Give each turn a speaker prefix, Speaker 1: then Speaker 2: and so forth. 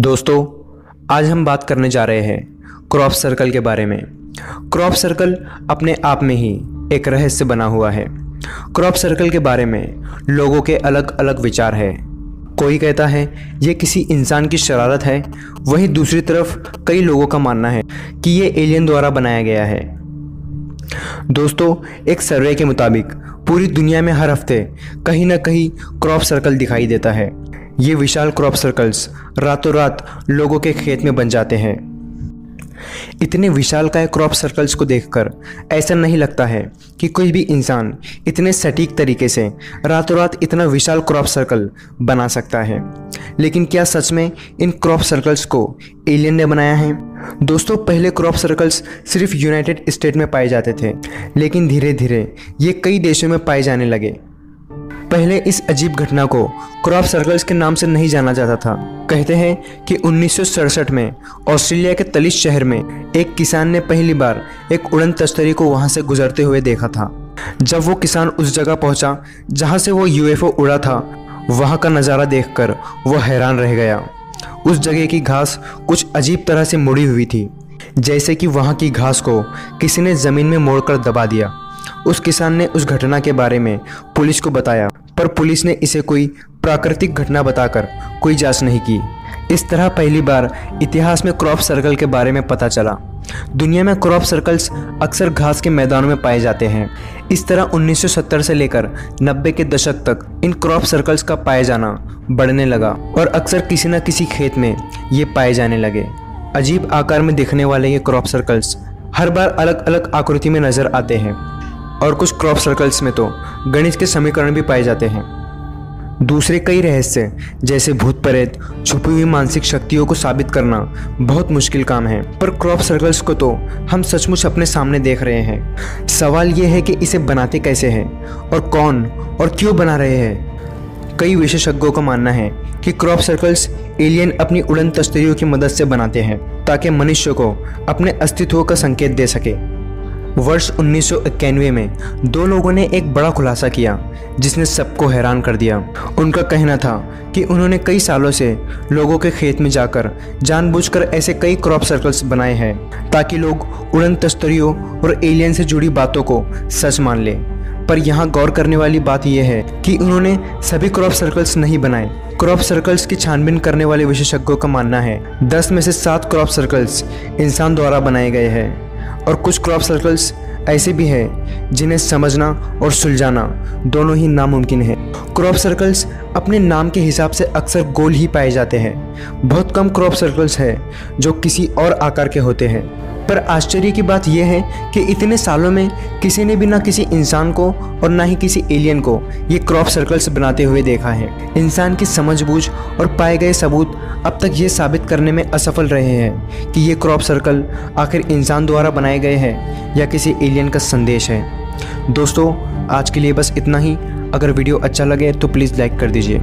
Speaker 1: दोस्तों, आज हम बात करने जा रहे हैं क्रॉप सर्कल के बारे में। क्रॉप सर्कल अपने आप में ही एक रहस्य बना हुआ है। क्रॉप सर्कल के बारे में लोगों के अलग अलग विचार है। कोई कहता है, ये किसी इंसान की शरारत है। वहीं दूसरी तरफ़ कई लोगों का मानना है कि ये एलियन द्वारा बनाया गया है। दोस्तों, एक सर्वे के मुताबिक पूरी दुनिया में हर हफ़्ते कहीं ना कहीं क्रॉप सर्कल दिखाई देता है। ये विशाल क्रॉप सर्कल्स रातों रात लोगों के खेत में बन जाते हैं। इतने विशाल काय क्रॉप सर्कल्स को देखकर ऐसा नहीं लगता है कि कोई भी इंसान इतने सटीक तरीके से रातों रात इतना विशाल क्रॉप सर्कल बना सकता है। लेकिन क्या सच में इन क्रॉप सर्कल्स को एलियन ने बनाया है? दोस्तों, पहले क्रॉप सर्कल्स सिर्फ़ यूनाइटेड स्टेट में पाए जाते थे, लेकिन धीरे धीरे ये कई देशों में पाए जाने लगे। पहले इस अजीब घटना को क्रॉप सर्कल्स के नाम से नहीं जाना जाता था। कहते हैं कि उन्नीस सौ सड़सठ में ऑस्ट्रेलिया के तलिश शहर में एक किसान ने पहली बार एक उड़न तस्तरी को वहाँ से गुजरते हुए देखा था। जब वो किसान उस जगह पहुँचा जहाँ से वो यूएफओ उड़ा था, वहाँ का नज़ारा देखकर वो हैरान रह गया। उस जगह की घास कुछ अजीब तरह से मुड़ी हुई थी, जैसे कि वहाँ की घास को किसी ने ज़मीन में मोड़कर दबा दिया। उस किसान ने उस घटना के बारे में पुलिस को बताया। पर पुलिस ने इसे कोई प्राकृतिक घटना बताकर कोई जाँच नहीं की। इस तरह पहली बार इतिहास में क्रॉप सर्कल के बारे में पता चला। दुनिया में क्रॉप सर्कल्स अक्सर घास के मैदानों में पाए जाते हैं। इस तरह 1970 से लेकर 90 के दशक तक इन क्रॉप सर्कल्स का पाए जाना बढ़ने लगा और अक्सर किसी न किसी खेत में ये पाए जाने लगे। अजीब आकार में दिखने वाले ये क्रॉप सर्कल्स हर बार अलग अलग आकृति में नज़र आते हैं। और कुछ क्रॉप सर्कल्स में तो गणित के समीकरण भी पाए जाते हैं। दूसरे कई रहस्य, जैसे भूत प्रेत, छुपी हुई मानसिक शक्तियों को साबित करना, बहुत मुश्किल काम है। पर क्रॉप सर्कल्स को तो हम सचमुच अपने सामने देख रहे हैं। सवाल यह है कि इसे बनाते कैसे हैं, और कौन और क्यों बना रहे हैं? कई विशेषज्ञों का मानना है कि क्रॉप सर्कल्स एलियन अपनी उड़न तस्तरियों की मदद से बनाते हैं, ताकि मनुष्य को अपने अस्तित्व का संकेत दे सके। वर्ष उन्नीस सौ इक्यानवे में दो लोगों ने एक बड़ा खुलासा किया, जिसने सबको हैरान कर दिया। उनका कहना था कि उन्होंने कई सालों से लोगों के खेत में जाकर जानबूझकर ऐसे कई क्रॉप सर्कल्स बनाए हैं, ताकि लोग उड़न तस्तरियों और एलियन से जुड़ी बातों को सच मान लें। पर यहाँ गौर करने वाली बात यह है कि उन्होंने सभी क्रॉप सर्कल्स नहीं बनाए। क्रॉप सर्कल्स की छानबीन करने वाले विशेषज्ञों का मानना है, दस में से सात क्रॉप सर्कल्स इंसान द्वारा बनाए गए हैं। और कुछ क्रॉप सर्कल्स ऐसे भी हैं जिन्हें समझना और सुलझाना दोनों ही नामुमकिन है। क्रॉप सर्कल्स अपने नाम के हिसाब से अक्सर गोल ही पाए जाते हैं। बहुत कम क्रॉप सर्कल्स हैं जो किसी और आकार के होते हैं। पर आश्चर्य की बात यह है कि इतने सालों में किसी ने भी ना किसी इंसान को और ना ही किसी एलियन को ये क्रॉप सर्कल्स बनाते हुए देखा है। इंसान की समझबूझ और पाए गए सबूत अब तक ये साबित करने में असफल रहे हैं कि ये क्रॉप सर्कल आखिर इंसान द्वारा बनाए गए हैं या किसी एलियन का संदेश है। दोस्तों, आज के लिए बस इतना ही। अगर वीडियो अच्छा लगे तो प्लीज़ लाइक कर दीजिए।